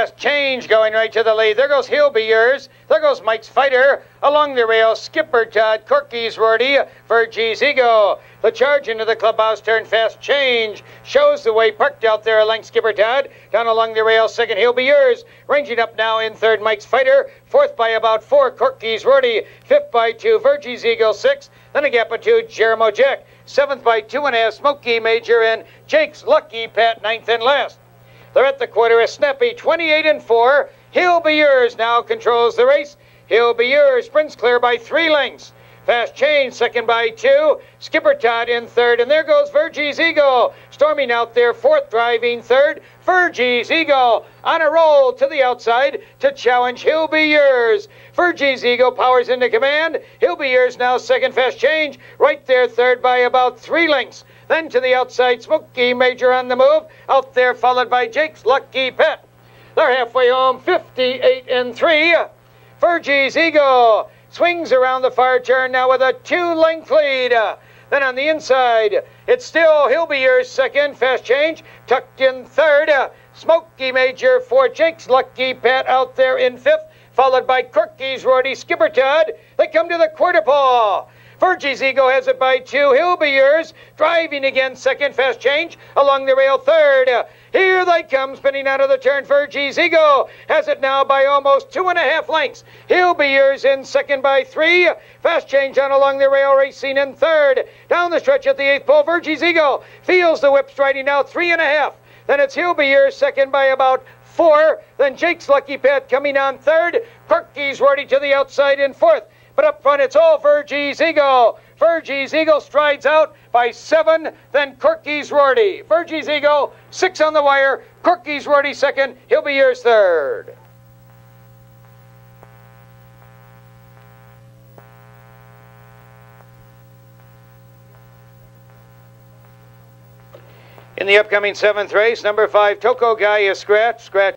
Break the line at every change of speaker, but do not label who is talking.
Fast change going right to the lead. There goes He'll Be Yours. There goes Mike's Fighter. Along the rail, Skipper Todd, Corky's Rorty, Virgie's Eagle. The charge into the clubhouse turn fast change. Shows the way parked out there along Skipper Todd. Down along the rail, second, He'll Be Yours. Ranging up now in third, Mike's Fighter. Fourth by about four, Corky's Rorty. Fifth by two, Virgie's Eagle. Sixth, then a gap of two, Jeremo Jack. Seventh by two and a half, Smoky Major. And Jake's Lucky Pat, ninth and last. They're at the quarter. A snappy 28 and 4. He'll be yours now controls the race. He'll be yours. Sprints clear by three lengths. Fast change, second by two. Skipper Todd in third. And there goes Virgie's Eagle. Storming out there, fourth driving third. Virgie's Eagle on a roll to the outside to challenge He'll Be Yours. Virgie's Eagle powers into command. He'll Be Yours now, second fast change. Right there, third by about three lengths. Then to the outside, Smoky Major on the move. Out there, followed by Jake's Lucky Pet. They're halfway home, 58 and 3. Virgie's Eagle swings around the far turn now with a two length lead. Then on the inside, it's still He'll Be Yours second. Fast change, tucked in third. Smoky Major for Jake's Lucky Pet out there in fifth, followed by Corky's Rorty Skipper Todd. They come to the quarter pole. Virgie's Eagle has it by two. He'll be yours. Driving again, second fast change along the rail, third. Here they come, spinning out of the turn. Virgie's Eagle has it now by almost two and a half lengths. He'll be yours in second by three. Fast change on along the rail, racing in third. Down the stretch at the eighth pole, Virgie's Eagle feels the whip striding out three and a half. Then it's He'll be yours second by about four. Then Jake's Lucky Pet coming on third. Corky's ready to the outside in fourth. But up front, it's all Virgie's Eagle. Virgie's Eagle strides out by seven, then Corky's Rorty. Virgie's Eagle, six on the wire. Corky's Rorty second. He'll be yours third. In the upcoming seventh race, number five, Toko Guy is scratch. Scratch.